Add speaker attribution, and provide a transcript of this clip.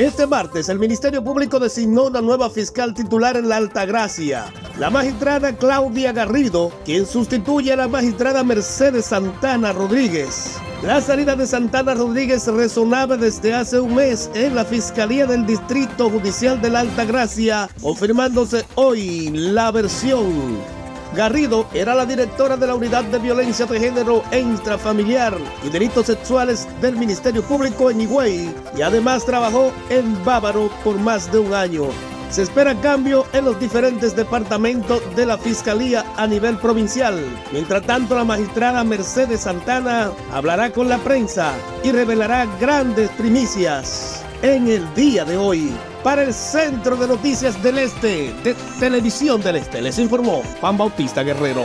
Speaker 1: Este martes, el Ministerio Público designó una nueva fiscal titular en la Altagracia, la magistrada Claudia Garrido, quien sustituye a la magistrada Mercedes Santana Rodríguez. La salida de Santana Rodríguez resonaba desde hace un mes en la Fiscalía del Distrito Judicial de la Altagracia, confirmándose hoy la versión Garrido era la directora de la Unidad de Violencia de Género e Intrafamiliar y Delitos Sexuales del Ministerio Público en Higüey y además trabajó en Bávaro por más de un año. Se espera cambio en los diferentes departamentos de la Fiscalía a nivel provincial. Mientras tanto, la magistrada Mercedes Santana hablará con la prensa y revelará grandes primicias en el día de hoy. Para el Centro de Noticias del Este de Televisión del Este les informó Juan Bautista Guerrero.